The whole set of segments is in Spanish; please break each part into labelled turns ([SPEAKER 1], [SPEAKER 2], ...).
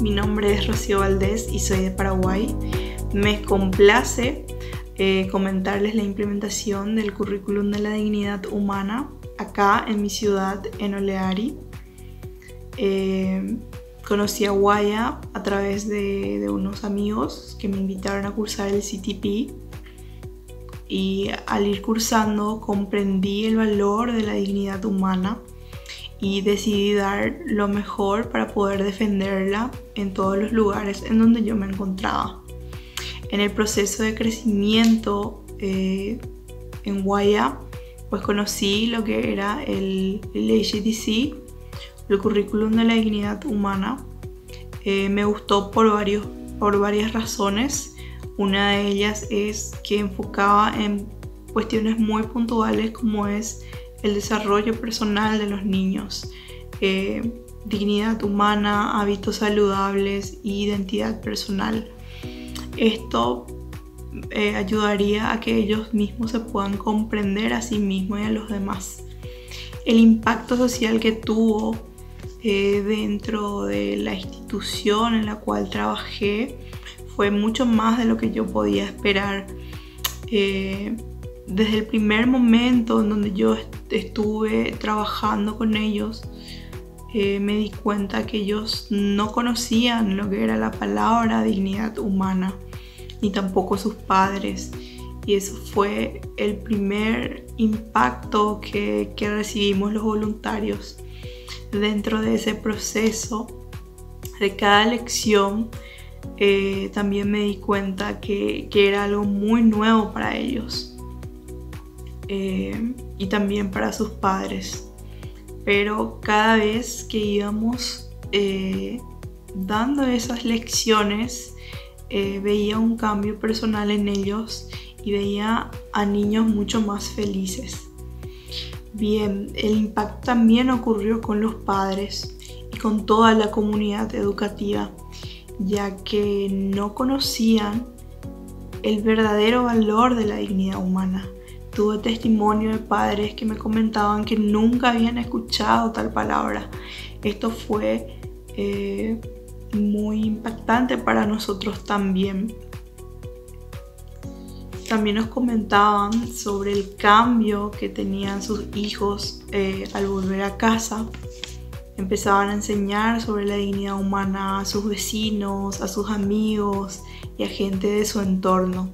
[SPEAKER 1] mi nombre es Rocío Valdés y soy de Paraguay. Me complace eh, comentarles la implementación del currículum de la dignidad humana acá en mi ciudad, en Oleari. Eh, conocí a Guaya a través de, de unos amigos que me invitaron a cursar el CTP y al ir cursando comprendí el valor de la dignidad humana y decidí dar lo mejor para poder defenderla en todos los lugares en donde yo me encontraba. En el proceso de crecimiento eh, en Guaya, pues conocí lo que era el, el el currículum de la dignidad humana. Eh, me gustó por, varios, por varias razones. Una de ellas es que enfocaba en cuestiones muy puntuales como es el desarrollo personal de los niños, eh, dignidad humana, hábitos saludables e identidad personal. Esto eh, ayudaría a que ellos mismos se puedan comprender a sí mismos y a los demás. El impacto social que tuvo eh, dentro de la institución en la cual trabajé fue mucho más de lo que yo podía esperar desde el primer momento en donde yo estuve trabajando con ellos, eh, me di cuenta que ellos no conocían lo que era la palabra dignidad humana, ni tampoco sus padres. Y eso fue el primer impacto que, recibimos los voluntarios. Dentro de ese proceso, de cada lección, eh, también me di cuenta que, que era algo muy nuevo para ellos eh, y también para sus padres. Pero cada vez que íbamos eh, dando esas lecciones, eh, veía un cambio personal en ellos y veía a niños mucho más felices. Bien, el impacto también ocurrió con los padres y con toda la comunidad educativa, ya que no conocían el verdadero valor de la dignidad humana tuve testimonio de padres que me comentaban que nunca habían escuchado tal palabra. Esto fue eh, muy impactante para nosotros también. También nos comentaban sobre el cambio que tenían sus hijos eh, al volver a casa. Empezaban a enseñar sobre la dignidad humana a sus vecinos, a sus amigos y a gente de su entorno.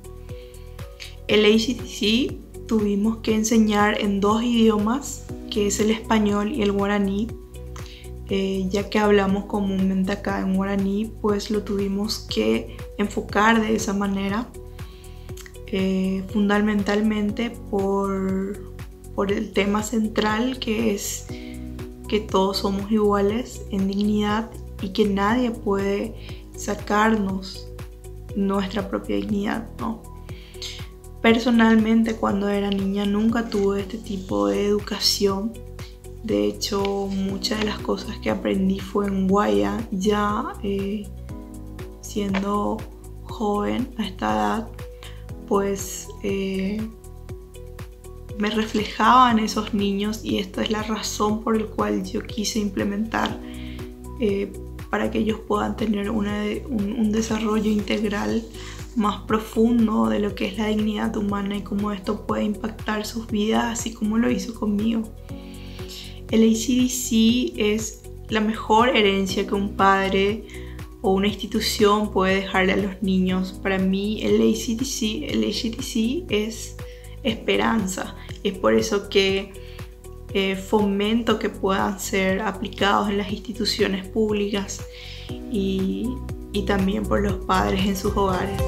[SPEAKER 1] El ACTC tuvimos que enseñar en dos idiomas, que es el español y el guaraní. Eh, ya que hablamos comúnmente acá en guaraní, pues lo tuvimos que enfocar de esa manera, eh, fundamentalmente por, por el tema central que es que todos somos iguales en dignidad y que nadie puede sacarnos nuestra propia dignidad, ¿no? Personalmente cuando era niña nunca tuve este tipo de educación. De hecho, muchas de las cosas que aprendí fue en Guaya, ya eh, siendo joven a esta edad, pues eh, me reflejaban esos niños y esta es la razón por la cual yo quise implementar eh, para que ellos puedan tener un desarrollo integral más profundo de lo que es la dignidad humana y cómo esto puede impactar sus vidas, así como lo hizo conmigo. El ACDC es la mejor herencia que un padre o una institución puede dejarle a los niños. Para mí el ACDC, el ACDC es esperanza. Es por eso que eh, fomento que puedan ser aplicados en las instituciones públicas y, y también por los padres en sus hogares.